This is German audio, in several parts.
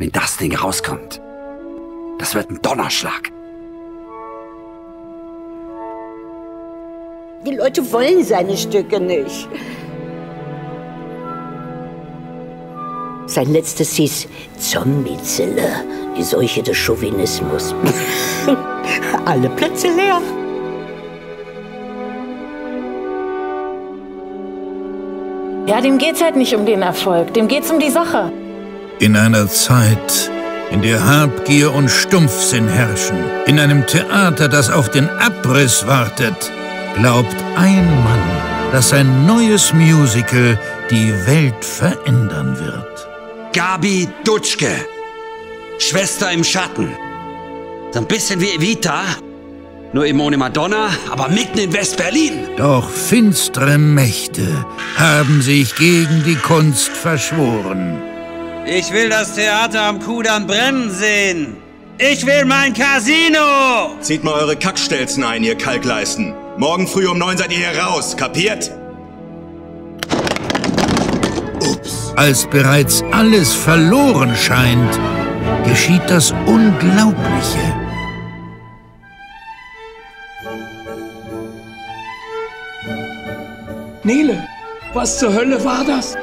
wenn das Ding rauskommt. Das wird ein Donnerschlag. Die Leute wollen seine Stücke nicht. Sein letztes hieß Zombiezille, die Seuche des Chauvinismus. Alle Plätze leer. Ja, dem geht's halt nicht um den Erfolg, dem geht's um die Sache. In einer Zeit, in der Habgier und Stumpfsinn herrschen, in einem Theater, das auf den Abriss wartet, glaubt ein Mann, dass ein neues Musical die Welt verändern wird. Gabi Dutschke. Schwester im Schatten. So ein bisschen wie Evita, nur eben ohne Madonna, aber mitten in West-Berlin. Doch finstere Mächte haben sich gegen die Kunst verschworen. Ich will das Theater am Kudamm brennen sehen. Ich will mein Casino! Zieht mal eure Kackstelzen ein, ihr Kalkleisten. Morgen früh um neun seid ihr hier raus, kapiert? Ups. Als bereits alles verloren scheint, geschieht das Unglaubliche. Nele, was zur Hölle war das?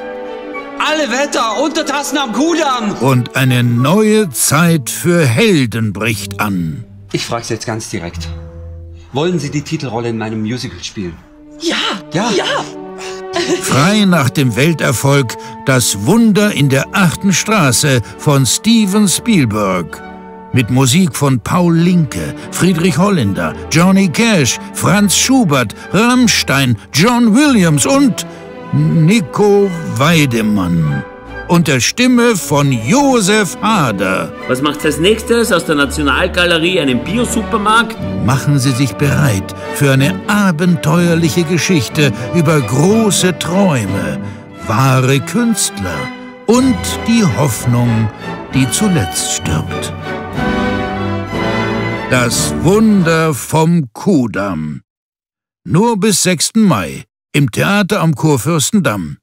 Alle Wetter, Untertassen am Kudamm! Und eine neue Zeit für Helden bricht an. Ich frag's jetzt ganz direkt. Wollen Sie die Titelrolle in meinem Musical spielen? Ja! Ja! Ja! Frei nach dem Welterfolg Das Wunder in der achten Straße von Steven Spielberg. Mit Musik von Paul Linke, Friedrich Holländer, Johnny Cash, Franz Schubert, Rammstein, John Williams und Nico Weidemann. Und der Stimme von Josef Hader. Was macht als nächstes aus der Nationalgalerie einen Bio-Supermarkt? Machen Sie sich bereit für eine abenteuerliche Geschichte über große Träume, wahre Künstler und die Hoffnung, die zuletzt stirbt. Das Wunder vom Kudamm. Nur bis 6. Mai im Theater am Kurfürstendamm.